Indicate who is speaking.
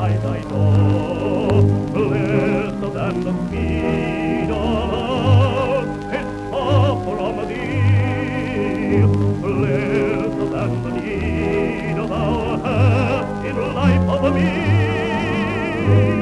Speaker 1: dai dai do Lest of the speed of It's far from thee Lest of the need of our hast In life of me